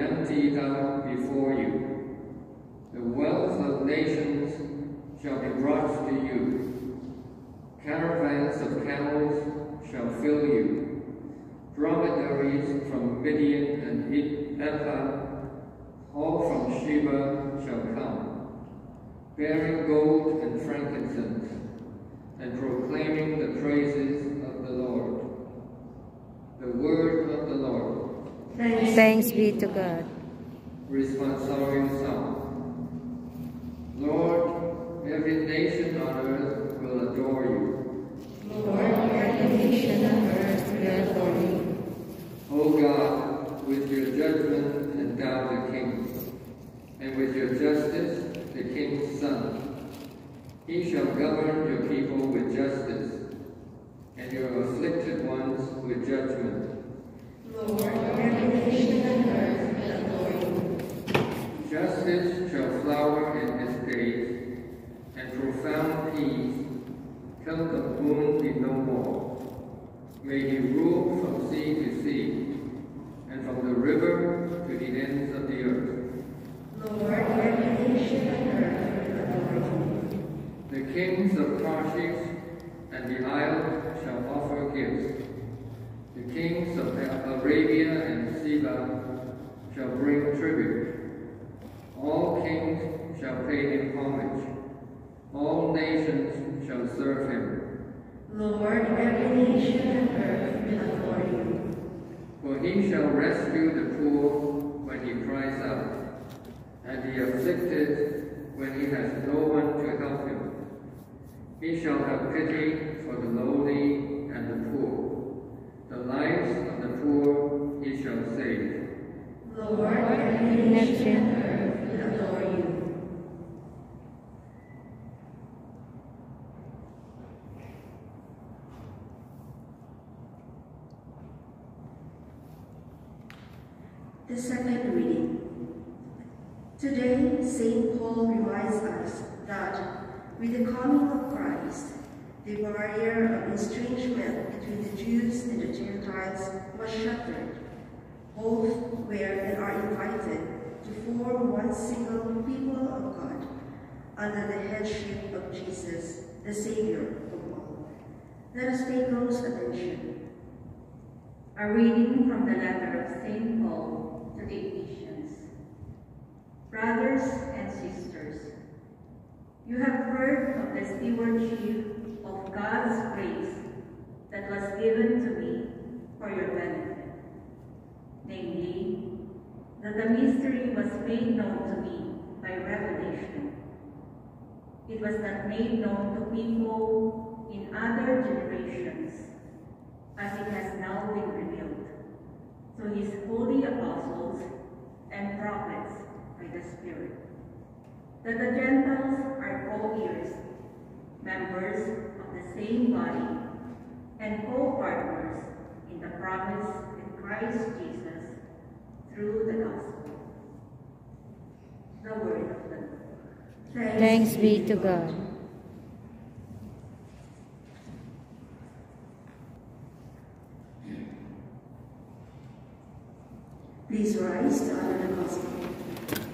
emptied out before you. The wealth of nations shall be brought to you. Caravans of camels shall fill you. Dromedaries from Midian and Ephah, all from Sheba shall come, bearing gold and frankincense, and proclaiming the praises of the Lord. The word of the Lord. Thanks be to God. Responsorial Psalm. Lord, every nation on earth will adore you. Lord, every nation on earth will adore you. O God, with your judgment endow the king, and with your justice the king's son. He shall govern your people with justice, and your afflicted ones with judgment. Lord, every nation on earth will adore you. Justice shall flower in his days, and profound peace till the moon be no more. May he rule from sea to sea, and from the river to the ends of the earth. Lord, every nation on earth. The kings of Tarshish and the isle shall offer gifts. The kings of Arabia and Seba shall bring tribute. All kings shall pay him homage. All nations shall serve him. Lord, every nation on earth will adore you. For he shall rescue the poor when he cries out, and the afflicted when he has no one to help him. He shall have pity for the lowly and the poor. The lives of the poor he shall save. Lord, every nation on earth will adore you. The second reading. Today, St. Paul reminds us that with the coming of Christ, the barrier of estrangement between the Jews and the Gentiles was shattered. Both were and are invited to form one single people of God under the headship of Jesus, the Savior of all. Let us pay close attention. A reading from the letter of St. Paul to the Ephesians. Brothers and sisters, you have heard of the stewardship of God's grace that was given to me for your benefit. Namely, that the mystery was made known to me by revelation. It was not made known to people in other generations, as it has now been through his holy apostles and prophets by the Spirit, that the Gentiles are co-heirs, members of the same body, and co-partners in the promise in Christ Jesus through the gospel. The word of the Lord. Thanks be to God. Please rise to honor the gospel.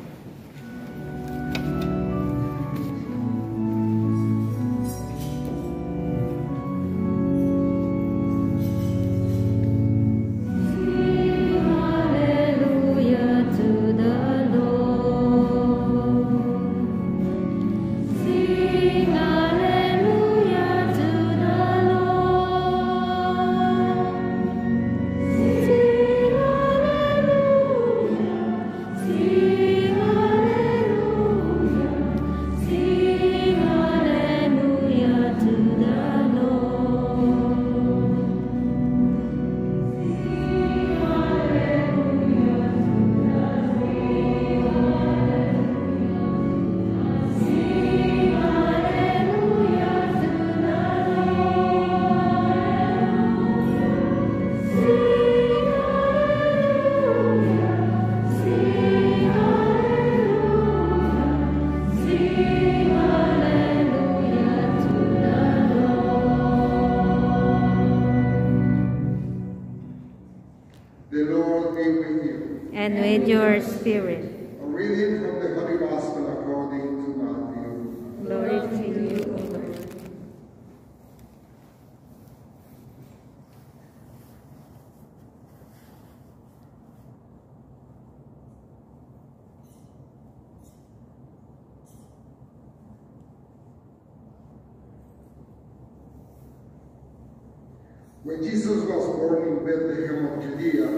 When Jesus was born in Bethlehem of Judea,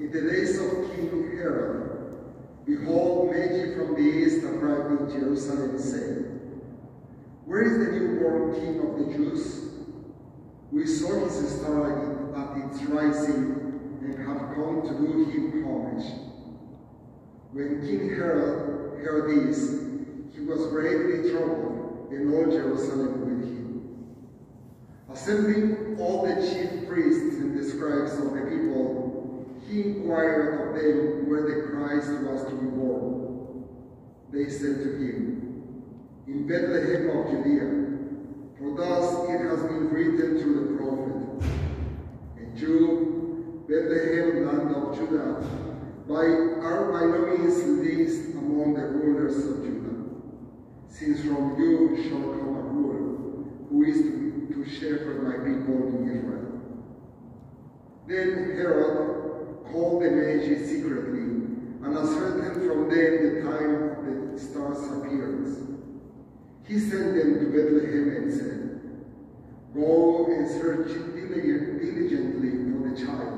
in the days of King Herod, behold, Magi from the east arrived in Jerusalem, saying, Where is the newborn King of the Jews? We saw his star at its rising and have come to do him homage. When King Herod heard this, he was greatly troubled, and all Jerusalem with him. Assembling all the chief priests and the scribes of the people, he inquired of them where the Christ was to be born. They said to him, In Bethlehem of Judea, for thus it has been written through the prophet. And you, Bethlehem, land of Judah, by, are by no means least among the rulers of Judah, since from you shall come a ruler who is to, to shepherd my people in Israel. Then Herod called the Magi secretly and ascertained from them the time of the star's appearance. He sent them to Bethlehem and said, Go and search diligently for the child.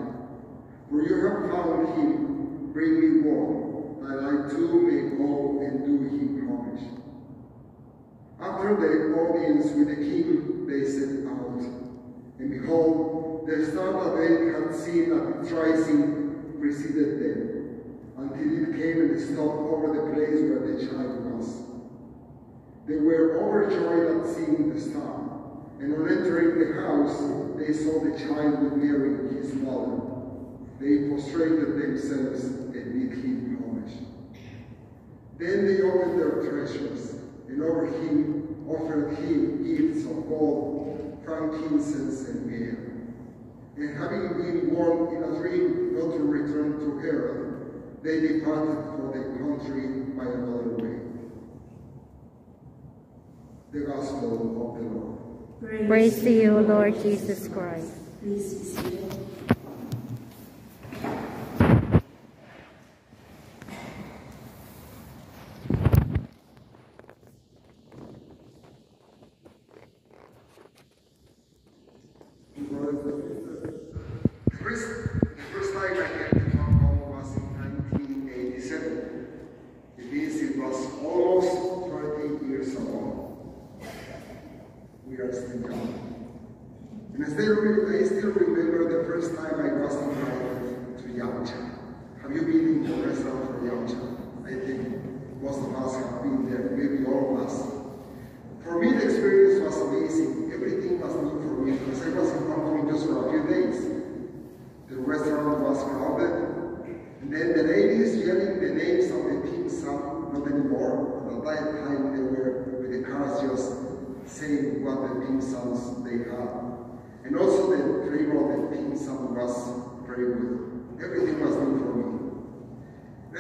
For you have found him, bring me word, that I too may go and do him homage. After the audience with the king, they set out. And behold, the star that they had seen at its rising preceded them, until it came and stopped over the place where the child was. They were overjoyed at seeing the star, and on entering the house, they saw the child with Mary, his mother. They prostrated themselves and did him homage. Then they opened their treasures, and over him offered him gifts of gold, frankincense, and myrrh. And having been warned in a dream not to return to Herod, they departed for the country by another way. The Gospel of the Lord. Praise to you, Lord Jesus Christ. Please be seated. The first, the first time I came to Hong Kong was in 1987. It means it was almost 30 years ago. We are still young. And I still, re- I still remember the first time I was invited to Yamcha. Have you been in restaurant for young Yamcha? I think most of us have been there, maybe all of us. For me, the experience was amazing. Everything was new for me because I was in Hong Kong just for a few days. The restaurant was crowded, and then the ladies yelling the names of the dim sum, not anymore. At that time, they were with the cars just saying what the dim sums they had. And also the flavor of the dim sum was very good. Everything was new for me.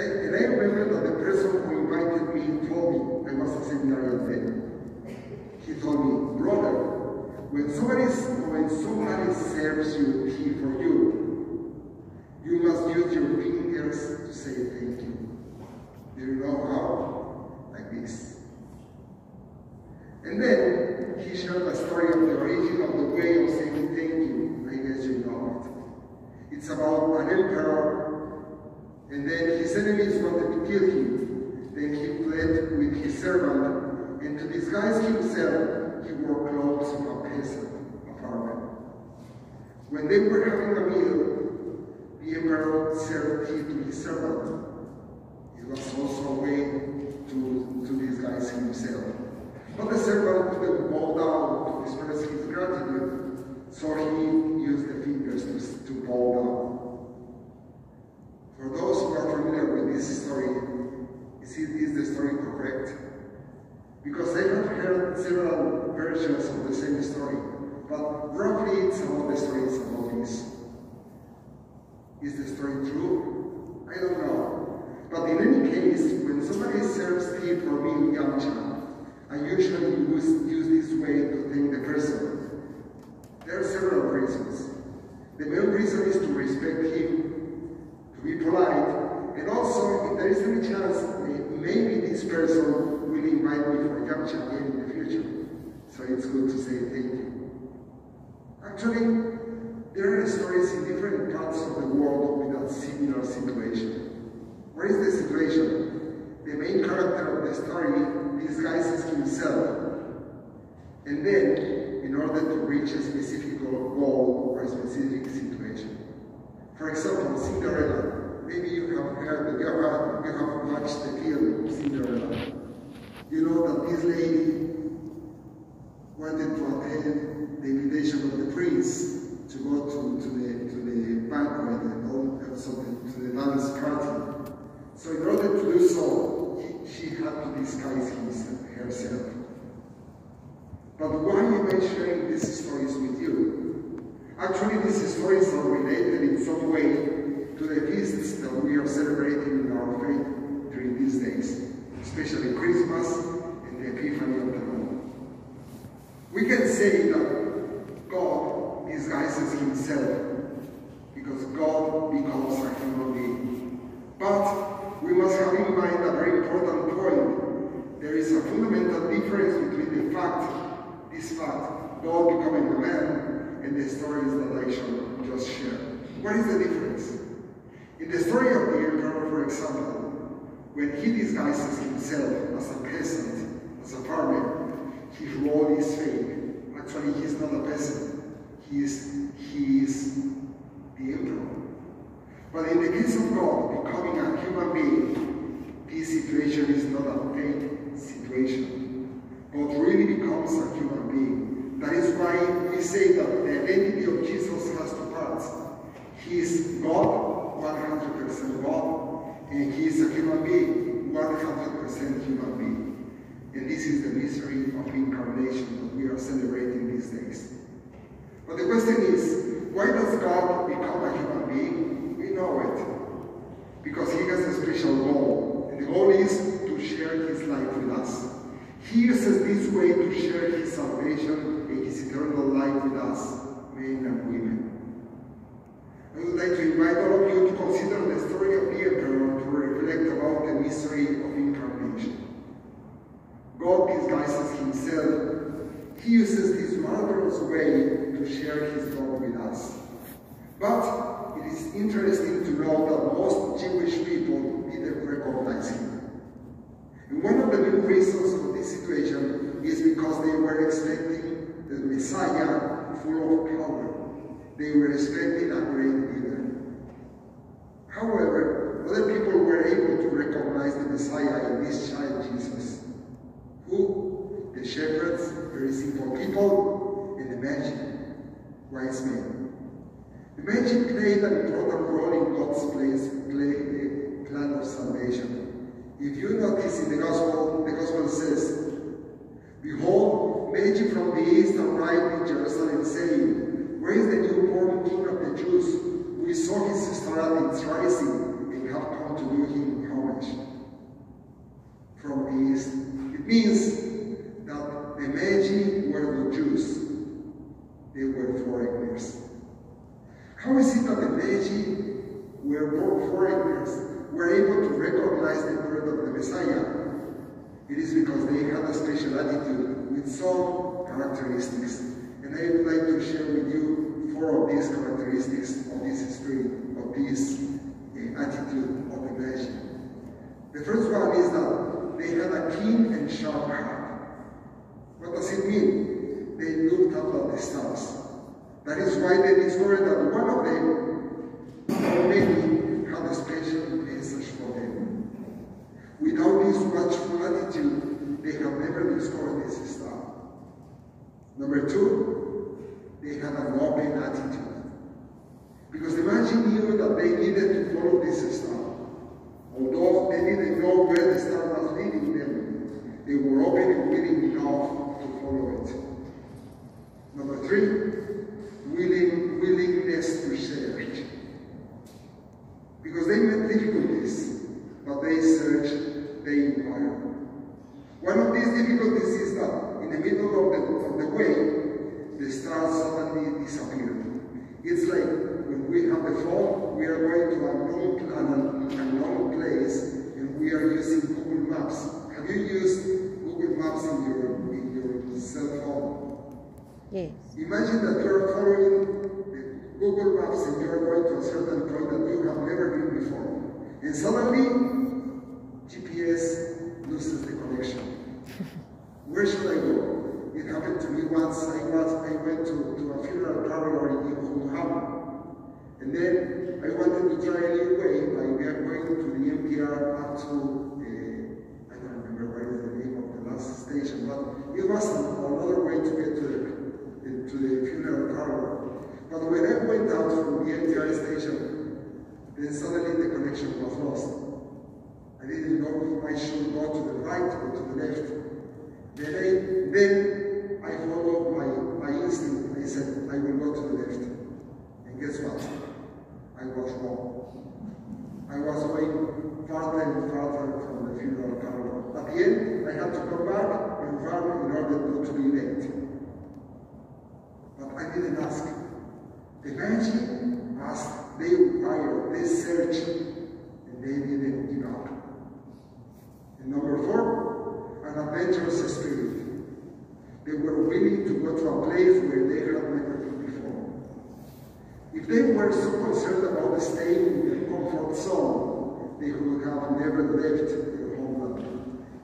And I remember the person who invited me told me, I was a seminarian then, he told me, brother, when somebody, when somebody serves you tea for you, you must use your fingers to say thank you. Do you know how? Like this. And then he shared a story of the origin of the way of saying thank you. I guess you know it. It's about an emperor, and then his enemies wanted to kill him. Then he fled with his servant, and to disguise himself, he wore clothes of a peasant, a farmer. When they were having a meal, the emperor served tea to his servant. It was also a way to, to disguise himself. But the servant couldn't bow down to express his gratitude, so he used the fingers to, to bow down. For those who are familiar with this story, is, it, is the story correct? Because I have heard several versions of the same story, but roughly it's about the story is about this. Is the story true? I don't know. But in any case, when somebody serves tea for me Yamcha, I usually use, use this way to thank the person. There are several reasons. The main reason is to respect him, to be polite, and also if there is any chance, maybe this person will invite me for Yamcha again in the future. So it's good to say thank you. Actually, there are stories in different parts of the world with a similar situation. What is the situation? The main character of the story disguises himself. And then, in order to reach a specific goal or a specific situation. For example, Cinderella. Maybe you have heard, you have, you have watched the film Cinderella. You know that this lady wanted to attend the invitation of the prince to go to, to the to the banquet and the, to the dance party. So in order to do so, he, she had to disguise himself, herself. But why am I sharing these stories with you? Actually, these stories are related in some way to the feasts that we are celebrating in our faith during these days, especially Christmas and the Epiphany of the Lord. We can say that himself because God becomes a human being. But we must have in mind a very important point. There is a fundamental difference between the fact, this fact, God becoming a man, and the stories that I shall just share. What is the difference? In the story of the emperor, for example, when he disguises himself as a peasant, as a farmer, his role is fake. Actually, he's not a peasant. He is, he is the emperor. But in the case of God, becoming a human being, this situation is not a fake situation. God really becomes a human being. That is why we say that the identity of Jesus has two parts. He is God, 100% God, and he is a human being, 100% human being. And this is the mystery of incarnation that we are celebrating these days. But the question is, why does God become a human being? We know it. Because he has a special goal. And the goal is to share his life with us. He uses this way to share his salvation and his eternal life with us, men and women. I would like to invite all of you to consider the story of the emperor to reflect about the mystery of incarnation. God disguises himself. He uses this marvelous way to share his love with us. But it is interesting to know that most Jewish people didn't recognize him. And one of the main reasons for this situation is because they were expecting the Messiah full of power. They were expecting a great leader. However, other people were able to recognize the Messiah in this child Jesus. Who? The shepherds, very simple people, and the Magi, wise men. The Magi played an important role in God's place, play, plan of salvation. If you notice in the Gospel, the Gospel says, Behold, Magi from the east arrived in Jerusalem, saying, Where is the newborn King of the Jews? We saw his star at its rising, and have come to do him homage. From the east. It means that the Magi were the Jews. They were foreigners. How is it that the Magi were more foreigners, were able to recognize the birth of the Messiah? It is because they had a special attitude with some characteristics. And I would like to share with you four of these characteristics of this spirit, of this uh, attitude of the Magi. The first one is that they had a keen and sharp heart. What does it mean? They looked up at the stars. That is why they discovered that one of them, many, had a special message for them. Without this watchful attitude, they have never discovered this star. Number two, they had an open attitude. Because Magi knew that they needed to follow this star. Although they didn't know where the star was leading them, they were open and willing enough to follow it. Number three, willing, willingness to share. Because they met difficulties, but they searched, they inquire. One of these difficulties is that in the middle of the, of the way, the stars suddenly disappeared. It's like we have a phone, we are going to a known, an unknown place, and we are using Google Maps. Have you used Google Maps in your, in your cell phone? Yes. Imagine that you are following Google Maps and you are going to a certain point that you have never been before. And suddenly, GPS loses the connection. Where should I go? It happened to me once. I was I went to, to a funeral parlor in Oklahoma. And then I wanted to try a new way by going to the MTR up to uh, I don't remember what is the name of the last station, but it was another way to get to the, to the funeral parlor. But when I went out from the MTR station, then suddenly the connection was lost. I didn't know if I should go to the right or to the left. Then I, then I followed my, my instinct. I said, I will go to the left. And guess what? I was wrong. I was going farther and farther the. At the end, I had to come back and run in order not to be late. But I didn't ask. The Magi asked, they inquired, they searched, and they didn't give up. And number four, an adventurous spirit. They were willing to go to a place where they had never been before. If they were so concerned about staying in their comfort zone, they would have never left.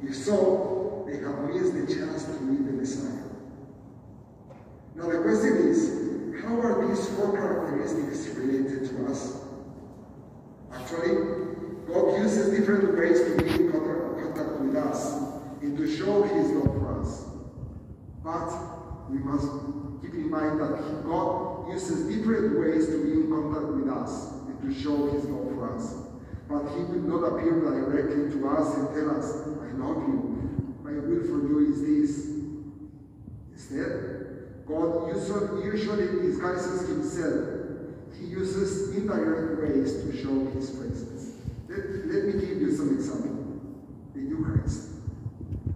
If so, they have missed the chance to meet the Messiah. Now the question is, how are these four characteristics related to us? Actually, God uses different ways to be in contact with us and to show His love for us. But we must keep in mind that God uses different ways to be in contact with us and to show His love for us. But He will not appear directly to us and tell us, I love you. My will for you is this. Instead, God usually disguises Himself. He uses indirect ways to show His presence. Let, let me give you some example. The Eucharist.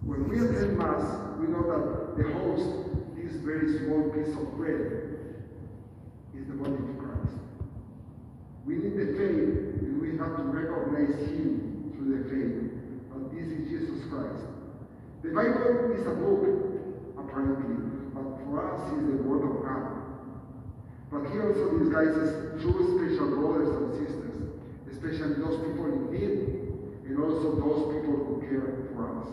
When we attend Mass, we know that the host, this very small piece of bread, is the body of Christ. We need the faith, we have to recognize Him through the faith. But this is Jesus Christ. The Bible is a book, apparently, but for us is the Word of God. But He also disguises true spiritual brothers and sisters, especially those people in need, and also those people who care for us.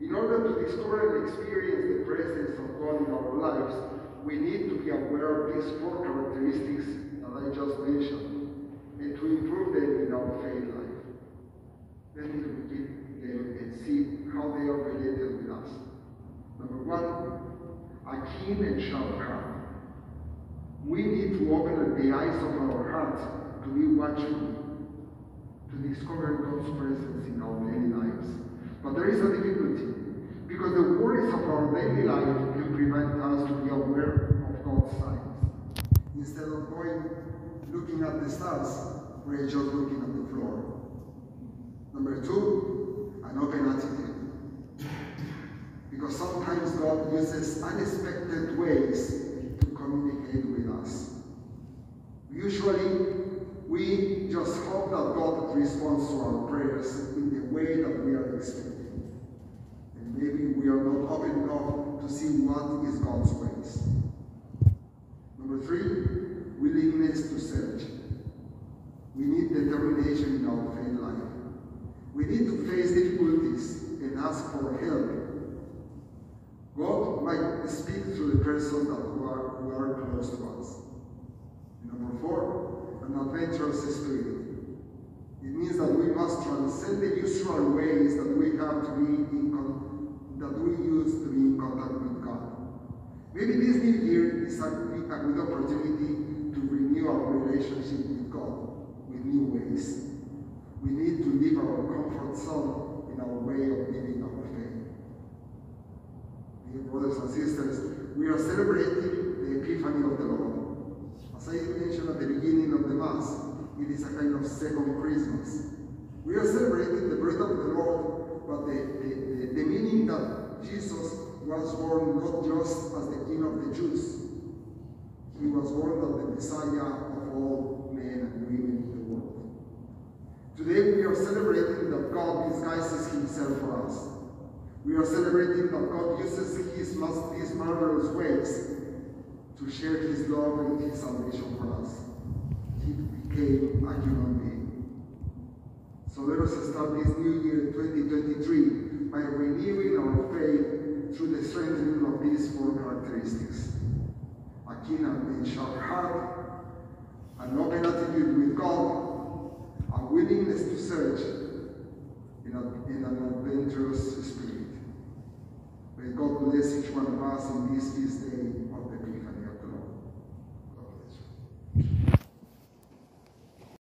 In order to discover and experience the presence of God in our lives, we need to be aware of these four characteristics that I just mentioned, to improve them in our faith life. Let me repeat them and see how they are related with us. Number one, a keen and sharp heart. We need to open the eyes of our hearts to be watchful, to discover God's presence in our daily lives. But there is a difficulty, because the worries of our daily life can prevent us to be aware of God's signs. Instead of going looking at the stars, we're just looking at the floor. Number two, an open attitude. Because sometimes God uses unexpected ways to communicate with us. Usually, we just hope that God responds to our prayers in the way that we are expecting. And maybe we are not open enough to see what is God's ways. Number three, willingness to search. We need in our faith life. We need to face difficulties and ask for help. God might speak through the person that who are, who are close to us. Number four, an adventurous spirit. It means that we must transcend the usual ways that we have to be in that we use to be in contact with God. Maybe this new year is a, a good opportunity to renew our relationship with God with new ways. We need to leave our comfort zone in our way of living our faith. Dear brothers and sisters, we are celebrating the Epiphany of the Lord. As I mentioned at the beginning of the Mass, it is a kind of second Christmas. We We are celebrating the birth of the Lord, but the, the, the, the meaning that Jesus was born not just as the King of the Jews, he was born as the Messiah of all men and women in the world. Today we are celebrating that God disguises himself for us. We are celebrating that God uses his, his marvelous ways to share his love and his salvation for us. He became a human being. So let us start this new year 2023 by renewing our faith through the strengthening of these four characteristics. A keen and sharp heart, an open attitude with God, a willingness to search, in, a, in an adventurous spirit. May God bless each one of us in this feast day